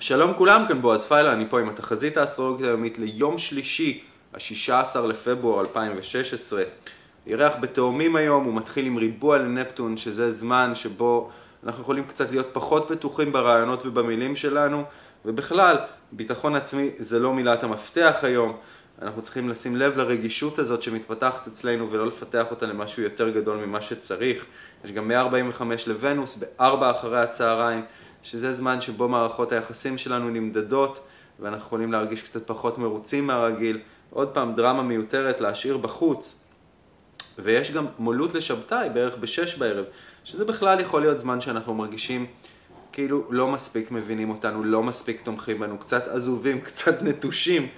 שלום כולם, כאן בועז פיילה, אני פה עם התחזית האסטרולוגית היומית ליום שלישי, ה-16 לפברואר 2016. ירח בתאומים היום, הוא מתחיל עם ריבוע לנפטון, שזה זמן שבו אנחנו יכולים קצת להיות פחות בטוחים ברעיונות ובמילים שלנו, ובכלל, ביטחון עצמי זה לא מילת המפתח היום. אנחנו צריכים לשים לב לרגישות הזאת שמתפתחת אצלנו ולא לפתח אותה למשהו יותר גדול ממה שצריך. יש גם 145 לוונוס ב-4 אחרי הצהריים. שזה זמן שבו מערכות היחסים שלנו נמדדות ואנחנו יכולים להרגיש קצת פחות מרוצים מהרגיל. עוד פעם, דרמה מיותרת להשאיר בחוץ. ויש גם מולות לשבתאי בערך בשש בערב, שזה בכלל יכול להיות זמן שאנחנו מרגישים כאילו לא מספיק מבינים אותנו, לא מספיק תומכים בנו, קצת עזובים, קצת נטושים,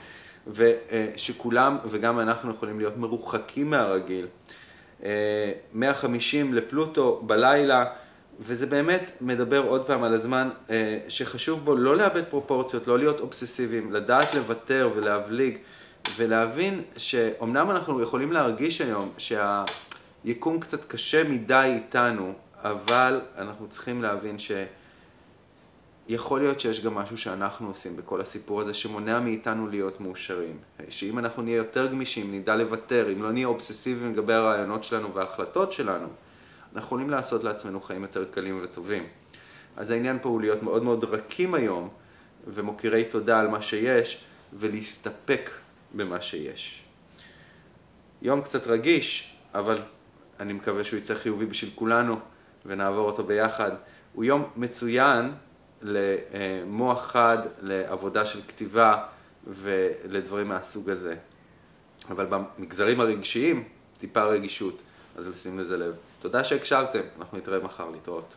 ושכולם וגם אנחנו יכולים להיות מרוחקים מהרגיל. 150 לפלוטו בלילה, וזה באמת מדבר עוד פעם על הזמן אה, שחשוב בו לא לאבד פרופורציות, לא להיות אובססיביים, לדעת לוותר ולהבליג ולהבין שאומנם אנחנו יכולים להרגיש היום שהיקום קצת קשה מדי איתנו, אבל אנחנו צריכים להבין שיכול להיות שיש גם משהו שאנחנו עושים בכל הסיפור הזה שמונע מאיתנו להיות מאושרים. שאם אנחנו נהיה יותר גמישים, נדע לוותר, אם לא נהיה אובססיביים לגבי הרעיונות שלנו וההחלטות שלנו, אנחנו יכולים לעשות לעצמנו חיים יותר קלים וטובים. אז העניין פה הוא להיות מאוד מאוד רכים היום, ומוקירי תודה על מה שיש, ולהסתפק במה שיש. יום קצת רגיש, אבל אני מקווה שהוא יצא חיובי בשביל כולנו, ונעבור אותו ביחד. הוא יום מצוין למוח חד, לעבודה של כתיבה ולדברים מהסוג הזה. אבל במגזרים הרגשיים, טיפה רגישות, אז לשים לזה לב. תודה שהקשבתם, אנחנו נתראה מחר להתראות.